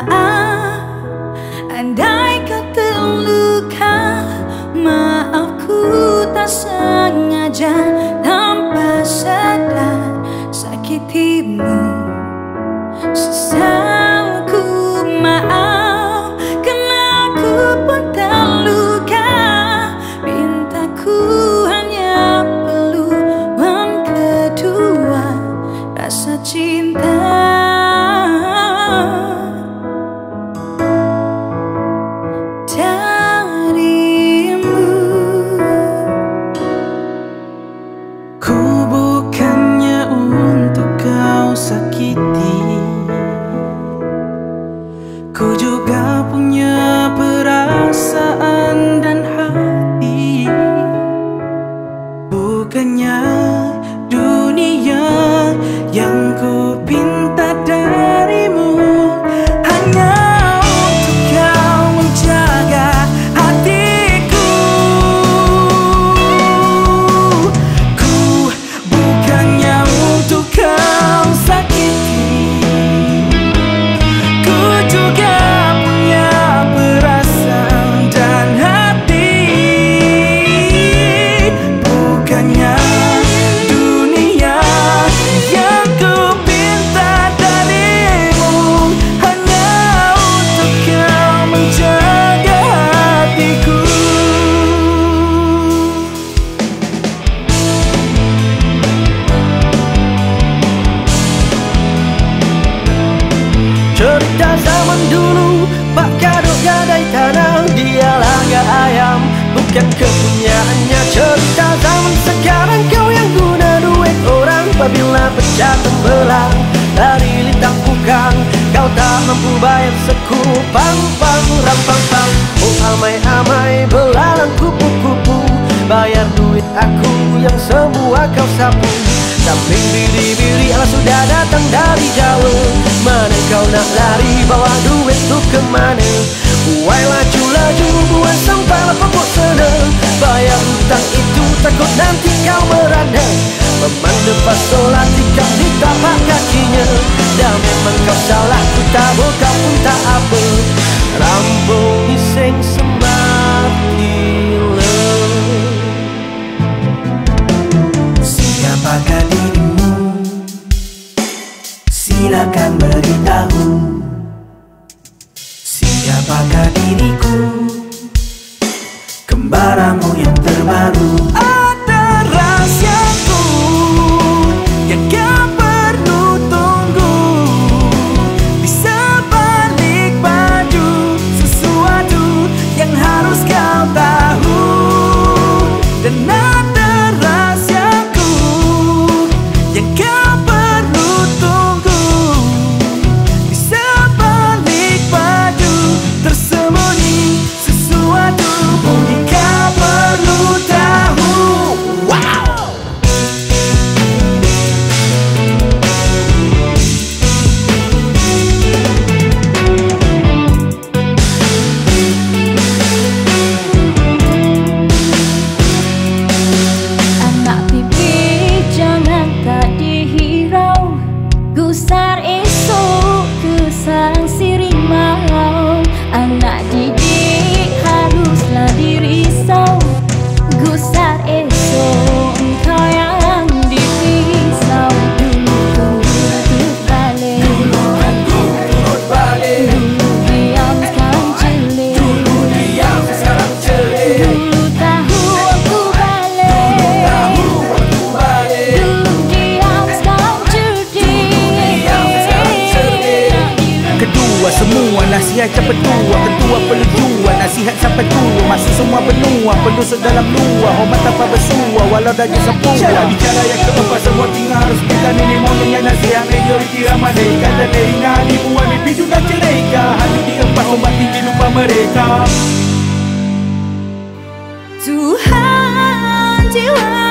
啊。Bukannya dunia yang ku pinta mampu bayar sekupang Pang ram pang Oh amai-amai Belalang kupu-kupu. Bayar duit aku Yang semua kau sapu. Samping bili-bili ala sudah datang dari jauh. Mana kau nak lari bawa duit tu ke mana Buai laju-laju buat sampai pokok sana. Bayar hutang itu takut nanti kau merana Memandang pasola tikam di tapak kakinya. Dah memang kau salah ku tak kau pun tak apa. Rambung walau dah je sempua Cara bicara yang keempat semua tinggal harus kita Ini mononya nasihat majoriti ramai. Mereka Dan ingat dibuat mimpi juga cereka Hanya diempat hormat tinggi lupa mereka. Tuhan jiwaku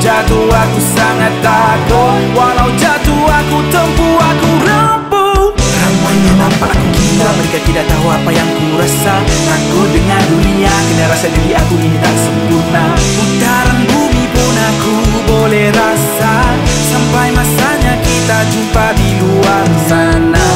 jatuh aku sangat takut. Walau jatuh aku tempuh aku rampu Ramainya nampak aku gila Mereka tidak tahu apa yang ku rasa. Aku dengan dunia Kena rasa diri aku ini tak sempurna. Putaran bumi pun aku boleh rasa. Sampai masanya kita jumpa di luar sana.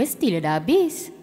mestilah dah habis.